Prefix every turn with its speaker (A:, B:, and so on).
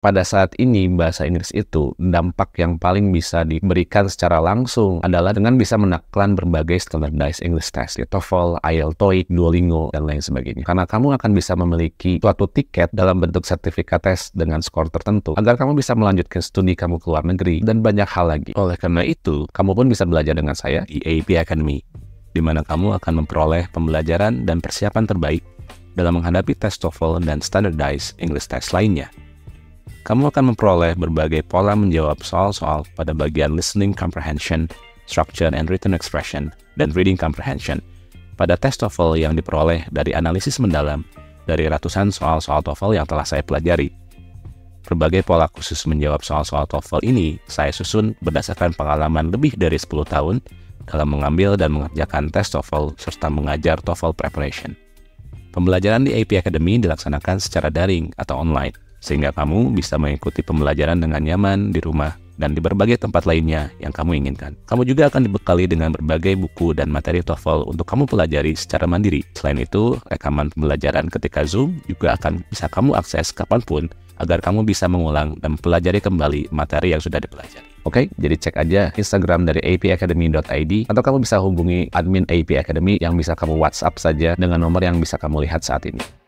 A: pada saat ini bahasa Inggris itu dampak yang paling bisa diberikan secara langsung adalah dengan bisa menekan berbagai standardized English test, ya, TOEFL, IELTS, TOEIC, Duolingo, dan lain sebagainya. Karena kamu akan bisa memiliki suatu tiket dalam bentuk sertifikat tes dengan skor tertentu agar kamu bisa melanjutkan studi kamu ke luar negeri dan banyak hal lagi. Oleh karena itu, kamu pun bisa belajar dengan saya di AP Academy, di mana kamu akan memperoleh pembelajaran dan persiapan terbaik dalam menghadapi tes TOEFL dan standardized English test lainnya kamu akan memperoleh berbagai pola menjawab soal-soal pada bagian listening comprehension, structure and written expression, dan reading comprehension pada tes TOEFL yang diperoleh dari analisis mendalam dari ratusan soal-soal TOEFL yang telah saya pelajari. Berbagai pola khusus menjawab soal-soal TOEFL ini saya susun berdasarkan pengalaman lebih dari 10 tahun dalam mengambil dan mengerjakan tes TOEFL serta mengajar TOEFL preparation. Pembelajaran di AP Academy dilaksanakan secara daring atau online sehingga kamu bisa mengikuti pembelajaran dengan nyaman di rumah dan di berbagai tempat lainnya yang kamu inginkan. Kamu juga akan dibekali dengan berbagai buku dan materi TOEFL untuk kamu pelajari secara mandiri. Selain itu, rekaman pembelajaran ketika Zoom juga akan bisa kamu akses kapan pun agar kamu bisa mengulang dan pelajari kembali materi yang sudah dipelajari. Oke, jadi cek aja Instagram dari apacademy.id atau kamu bisa hubungi admin AP Academy yang bisa kamu WhatsApp saja dengan nomor yang bisa kamu lihat saat ini.